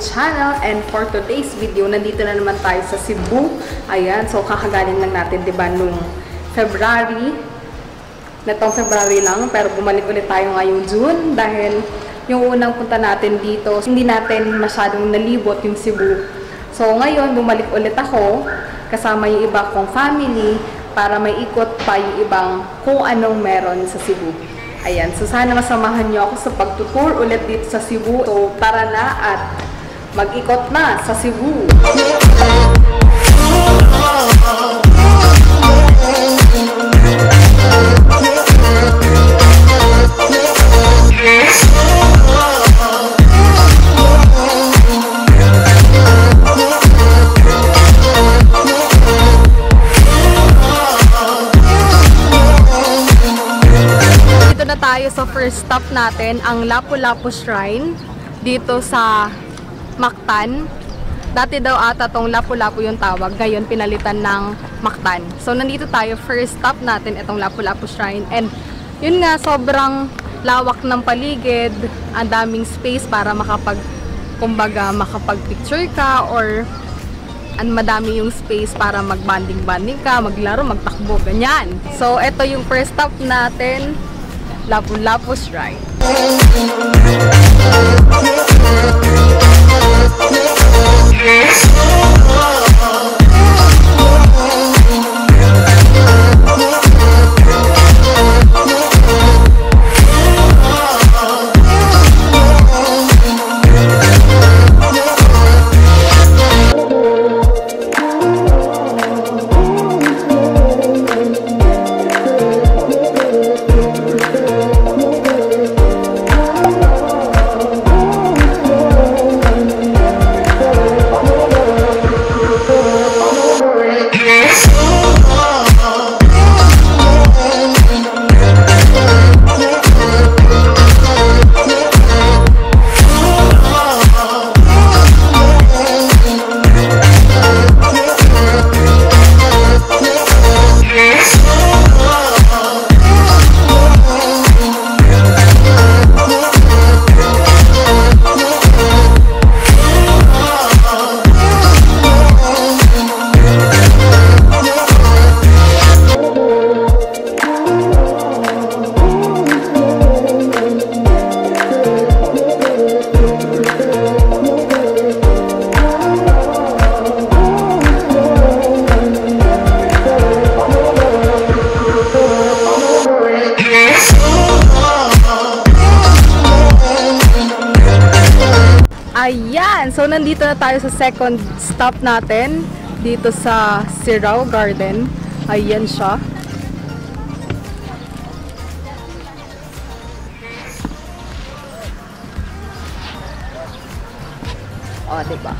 channel. And for today's video, nandito na naman tayo sa Cebu. Ayan, so kakagaling lang natin, di ba, nung February. Netong February lang, pero bumalik ulit tayo ngayong June dahil yung unang punta natin dito, hindi natin masyadong nalibot yung Cebu. So ngayon, bumalik ulit ako kasama yung iba kong family para may ikot pa yung ibang kung anong meron sa Cebu. Ayan, so sana masamahan niyo ako sa pagtutur ulit dito sa Cebu. So tara na at mag-ikot na sa Cebu. Tayo sa first stop natin, ang Lapu-Lapu Shrine dito sa Mactan. Dati daw ata tong Lapu-Lapu yung tawag, ngayon pinalitan ng Mactan. So nandito tayo, first stop natin itong Lapu-Lapu Shrine. And yun nga, sobrang lawak ng paligid, ang daming space para makapag, kumbaga, makapag-picture ka or ang madami yung space para mag-banding-banding ka, maglaro, magtakbo, ganyan. So, ito yung first stop natin, Lapu-Lapu Shrine. Yeah. Ayan! So, nandito na tayo sa second stop natin. Dito sa Sirao Garden. Ayan siya. O, diba?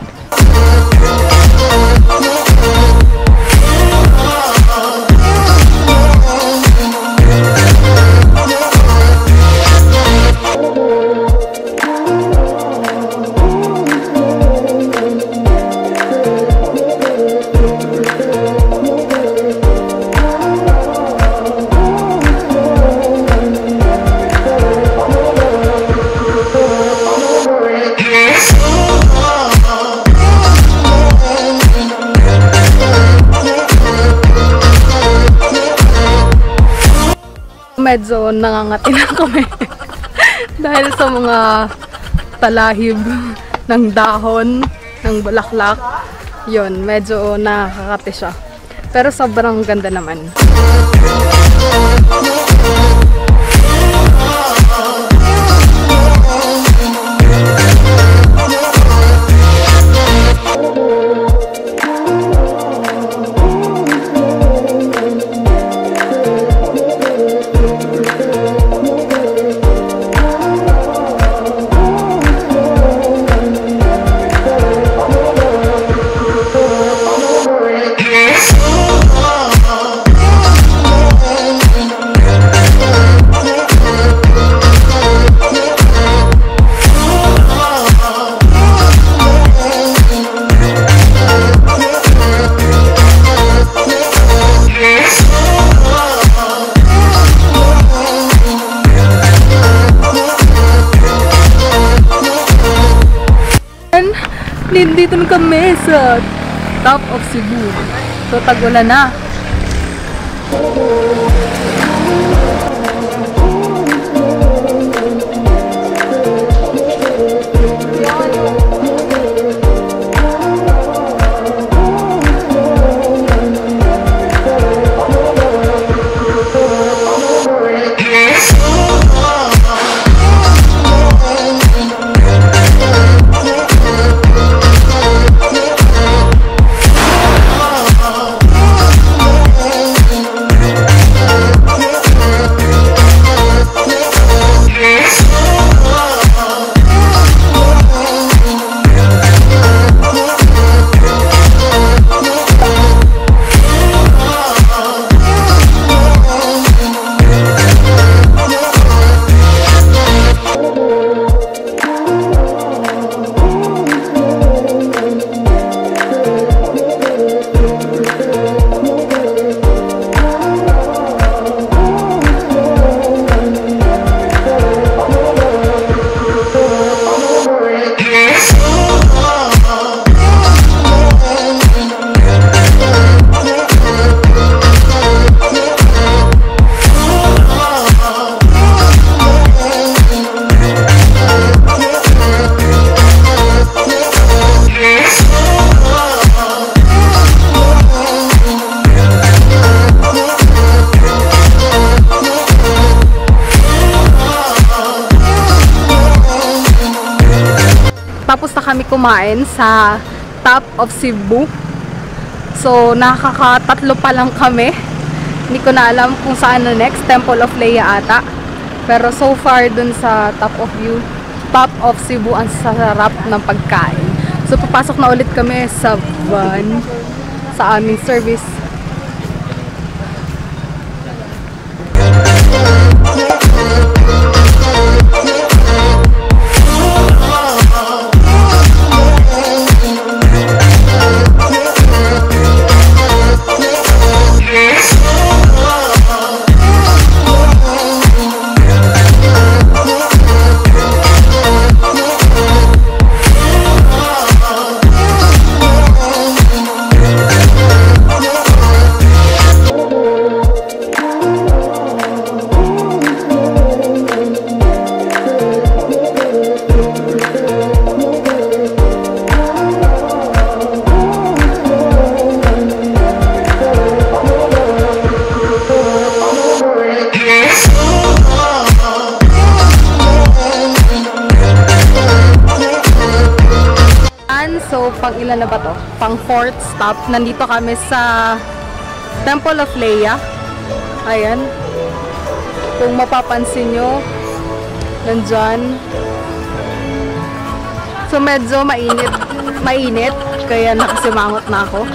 Medyo nangangati na kami. Dahil sa mga talahib ng dahon ng bulaklak yon medyo nakakati siya. Pero sobrang ganda naman nandito na kami sa top of Cebu. So, tag-ulan na. Kumain sa top of Cebu. So, nakakatatlo pa lang kami. Hindi ko na alam kung saan na next. Temple of Leia ata. Pero so far, dun sa top of view, top of Cebu, ang sarap ng pagkain. So, papasok na ulit kami sa van sa aming service. Pang ilan na ba to? Pang fourth stop. Nandito kami sa Temple of Leia. Ayan. Kung mapapansin nyo, nandyan. So medyo mainit. Mainit. Kaya nakasimangot na ako.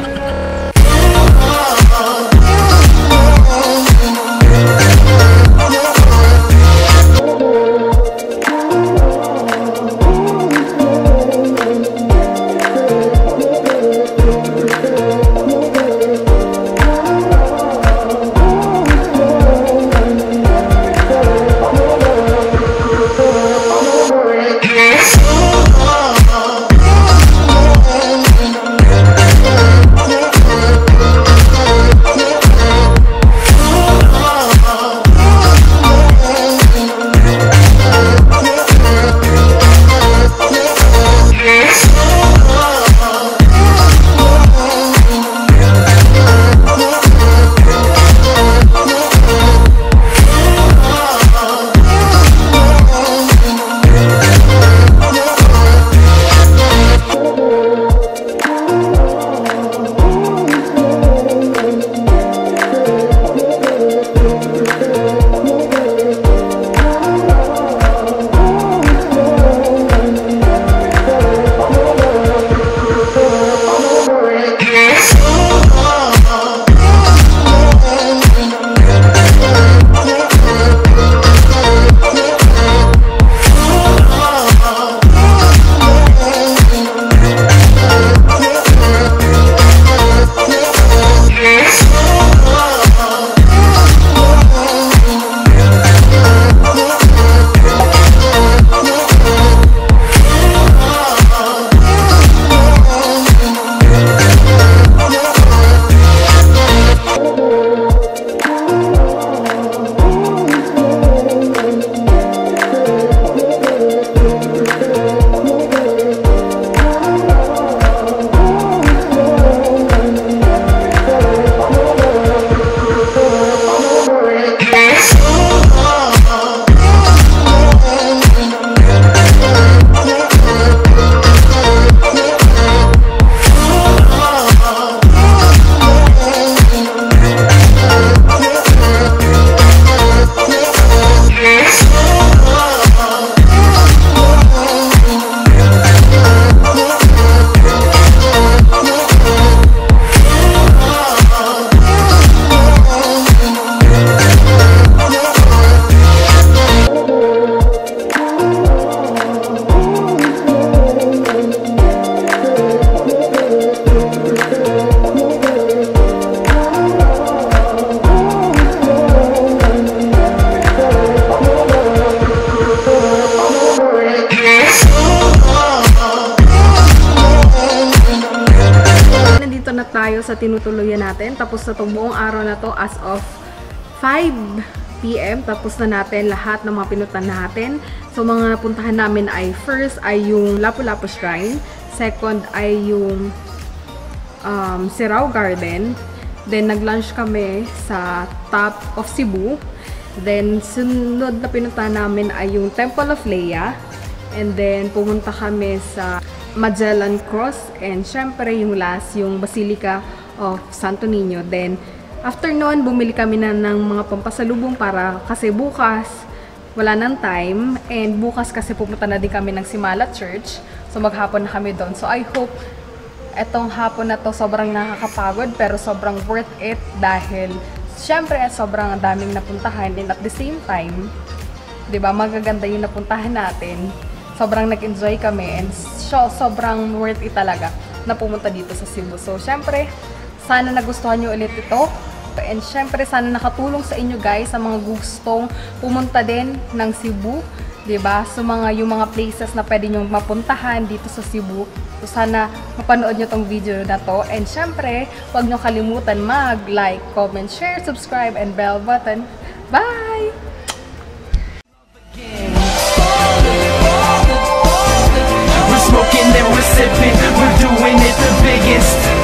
Sa tinutuluyan natin. Tapos na itong buong araw na to as of 5 p.m. Tapos na natin lahat ng mga pinutan natin. So, mga napuntahan namin ay first ay yung Lapu-Lapu Shrine. Second ay yung um, Sirao Garden. Then, nag-lunch kami sa top of Cebu. Then, sunod na pinuntahan namin ay yung Temple of Leia. And then, pumunta kami sa Magellan Cross. And, syempre, yung last, yung Basilica of Santo Niño. Then, after noon, bumili kami na ng mga pampasalubong para kasi bukas, wala nang time. And bukas kasi pupunta na din kami ng Simala Church. So, maghapon na kami doon. So, I hope etong hapon na to sobrang nakakapagod pero sobrang worth it dahil syempre sobrang daming napuntahan and at the same time 'di ba magaganda yung napuntahan natin sobrang nag-enjoy kami and so, sobrang worth it talaga na pumunta dito sa Cebu so syempre sana nagustuhan nyo ulit ito. And syempre, sana nakatulong sa inyo guys sa mga gustong pumunta din ng Cebu. ba diba? So mga, yung mga places na pwede nyong mapuntahan dito sa Cebu. So sana mapanood nyo tong video na to. And syempre, huwag nyo kalimutan mag-like, comment, share, subscribe, and bell button. Bye! We're smoking and we're sipping, we're doing it the biggest.